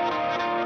you